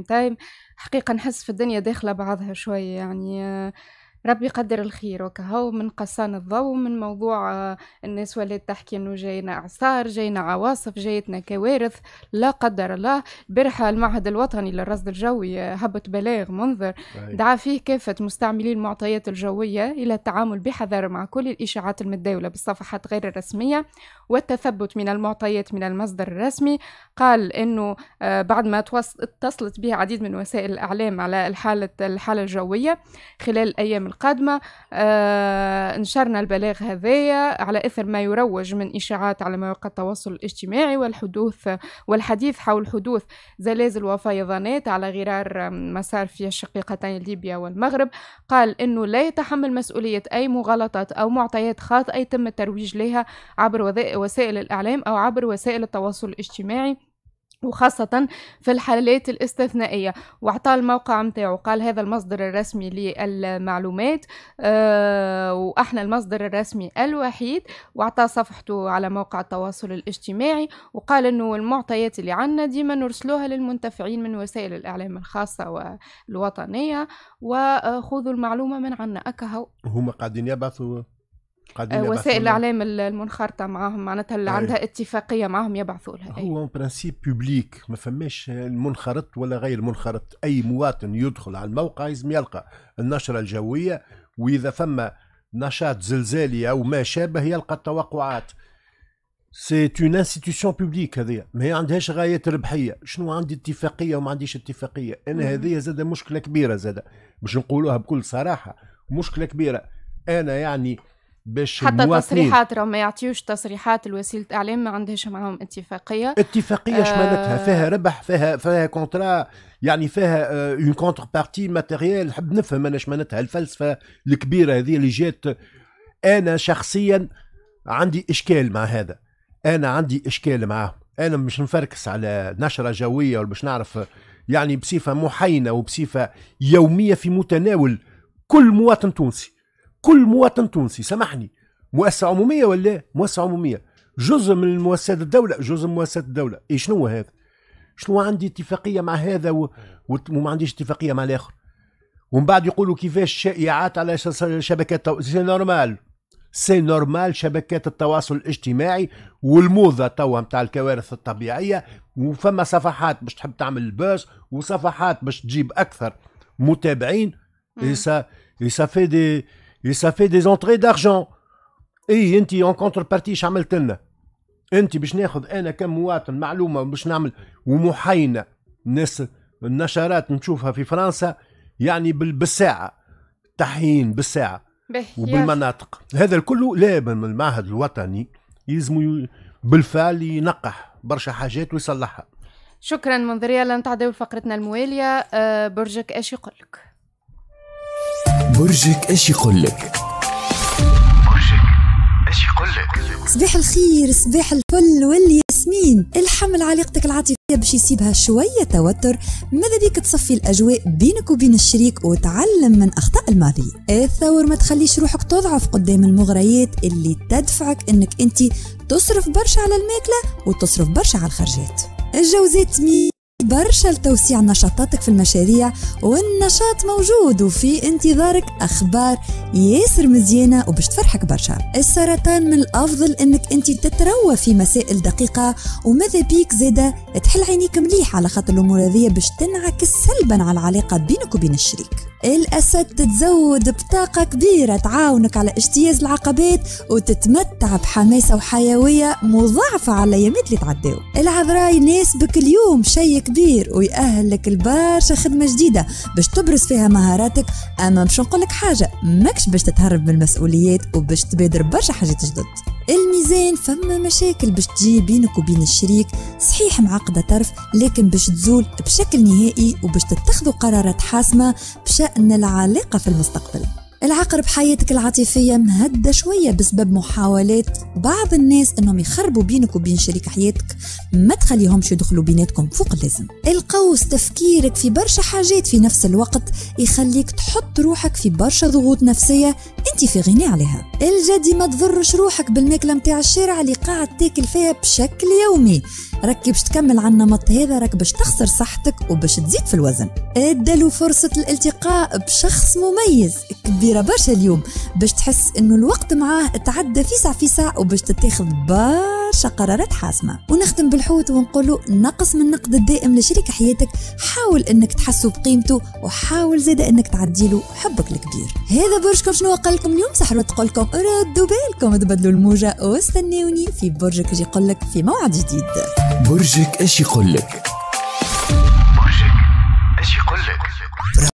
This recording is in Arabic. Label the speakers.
Speaker 1: تايم حقيقة نحس في الدنيا داخلة بعضها شوية يعني آه، ربي يقدر الخير وكهو من قصان الضوء من موضوع آه، الناس ولات تحكي إنه جاينا اعصار جاينا عواصف جايتنا كوارث لا قدر الله. برحة المعهد الوطني للرصد الجوي آه، هبط بلاغ منذر دعا فيه كافة مستعملي المعطيات الجوية إلى التعامل بحذر مع كل الإشاعات المتداولة بالصفحات غير الرسمية والتثبت من المعطيات من المصدر الرسمي. قال إنه آه، بعد ما اتصلت به عديد من وسائل الإعلام على الحاله الحالة الجوية خلال الأيام القادمة. آه، نشرنا البلاغ هذايا على إثر ما يروج من إشاعات على مواقع التواصل الاجتماعي والحدوث والحديث حول حدوث زلازل وفيضانات على غرار ما صار في الشقيقتين ليبيا والمغرب. قال إنه لا يتحمل مسؤولية أي مغالطات أو معطيات خاطئه يتم الترويج لها عبر وسائل الإعلام أو عبر وسائل التواصل الاجتماعي. وخاصة في الحالات الاستثنائية. وأعطى الموقع متاعه قال هذا المصدر الرسمي للمعلومات أه وإحنا المصدر الرسمي الوحيد. وأعطى صفحته على موقع التواصل الاجتماعي وقال أنه المعطيات اللي عنا ديما نرسلوها للمنتفعين من وسائل الإعلام الخاصة والوطنية وخذوا المعلومة من عنا. أكهو.
Speaker 2: هما قاعدين يبعثوا
Speaker 1: آه، وسائل الإعلام المنخرطة معاهم معناتها اللي عندها اتفاقية معاهم يبعثوا لها
Speaker 2: هو principe public ما فماش المنخرط ولا غير منخرط أي مواطن يدخل على الموقع لازم يلقى النشرة الجوية وإذا فما نشاط زلزالي أو ما شابه يلقى التوقعات. c'est une institution publique هذه ما هي عندهاش غايات ربحية. شنو عندي اتفاقية وما عنديش اتفاقية؟ أنا هذه زاد مشكلة كبيرة زاد باش نقولوها بكل صراحة مشكلة كبيرة. أنا يعني
Speaker 1: باش حتى تصريحات راه ما يعطيوش تصريحات الوسيلة الإعلام ما عندهاش معاهم اتفاقية.
Speaker 2: اتفاقية آه معناتها؟ فيها ربح فيها فيها contrat يعني فيها une contrepartie matérielle نحب نفهم أنا معناتها الفلسفة الكبيرة هذه اللي جات. أنا شخصيا عندي إشكال مع هذا. أنا عندي إشكال معاه أنا مش نفركس على نشرة جوية ولا باش نعرف يعني بصفة محينه وبصفة يومية في متناول كل مواطن تونسي. كل مواطن تونسي سامحني. مؤسسة عمومية ولا مؤسسة عمومية. جزء من مؤسسات الدولة جزء من مؤسسات الدولة. اي شنو هذا؟ شنو عندي اتفاقية مع هذا و... وما عنديش اتفاقية مع الآخر؟ ومن بعد يقولوا كيفاش شائعات على شبكات. c'est normal. c'est normal شبكات التواصل الاجتماعي والموضة توا نتاع الكوارث الطبيعية. وفما صفحات باش تحب تعمل الباس وصفحات باش تجيب أكثر متابعين. اي سا اي سا في دي et ça fait des entrées d'argent. اي انت اون كونتر بارتي اش عملت لنا انت باش ناخذ أنا كمواطن معلومه باش نعمل ومحاينه الناس النشرات نشوفها في فرنسا يعني بالساعة تحيين بالساعة وبالمناطق هذا الكل من المعهد الوطني يلزم بالفعل ينقح برشا حاجات ويصلحها
Speaker 1: شكرا منذرية لنتعداو فقرتنا الموالية أه برجك إيش يقول لك
Speaker 3: برجك إيش يقول لك؟
Speaker 4: برجك إيش يقول لك؟
Speaker 5: صباح الخير صباح الفل والياسمين. الحمل علاقتك العاطفية باش يسيبها شوية توتر. ماذا بيك تصفي الأجواء بينك وبين الشريك وتعلم من أخطاء الماضي. الثور ما تخليش روحك تضعف قدام المغريات اللي تدفعك إنك انت تصرف برشا على الماكلة وتصرف برشا على الخرجات. الجوزات مين؟ برشا لتوسيع نشاطاتك في المشاريع والنشاط موجود وفي انتظارك أخبار ياسر مزيانة وباش تفرحك برشا. السرطان من الأفضل إنك أنت تتروى في مسائل دقيقة وماذا بيك زادة؟ تحل عينيك مليح على خاطر الأمور هذه باش تنعكس سلبا على العلاقة بينك وبين الشريك. الأسد تتزود بطاقة كبيرة تعاونك على اجتياز العقبات وتتمتع بحماسة وحيوية مضاعفة على الأيامات اللي تعداو العذراء يناسبك اليوم شيء كبير ويأهل لك البرشا خدمة جديدة باش تبرز فيها مهاراتك. أما مش نقولك حاجة ماكش باش تتهرب من المسؤوليات وباش تبادر برشا حاجات جدد. الميزان فما مشاكل باش تجي بينك وبين الشريك صحيح معقدة طرف لكن باش تزول بشكل نهائي وباش تتخذوا قرارات حاسمة بشأن العلاقة في المستقبل. العقرب حياتك العاطفية مهدة شوية بسبب محاولات بعض الناس إنهم يخربوا بينك وبين شريك حياتك ما تخليهمش يدخلوا بيناتكم فوق اللازم. القوس تفكيرك في برشا حاجات في نفس الوقت يخليك تحط روحك في برشا ضغوط نفسية أنت في غنى عليها. الجدي ما تضرش روحك بالماكلة متاع الشارع اللي قاعد تاكل فيها بشكل يومي. راك باش تكمل على النمط هذا راك باش تخسر صحتك وباش تزيد في الوزن. ادلو فرصة الالتقاء بشخص مميز كبيرة برشا اليوم باش تحس إنه الوقت معاه تعدى في ساعة في ساعة وباش تتاخذ برشا قرارات حاسمة. ونختم بالحوت ونقولوا نقص من النقد الدائم لشريك حياتك حاول إنك تحسوا بقيمته وحاول زيد إنك تعديله حبك الكبير. هذا برجكم شنو قال لكم اليوم؟ سحر تقول لكم ردوا بالكم تبدلوا الموجة واستنوني في برجك يجي يقول لك في موعد جديد.
Speaker 4: برجك إيش يقول لك؟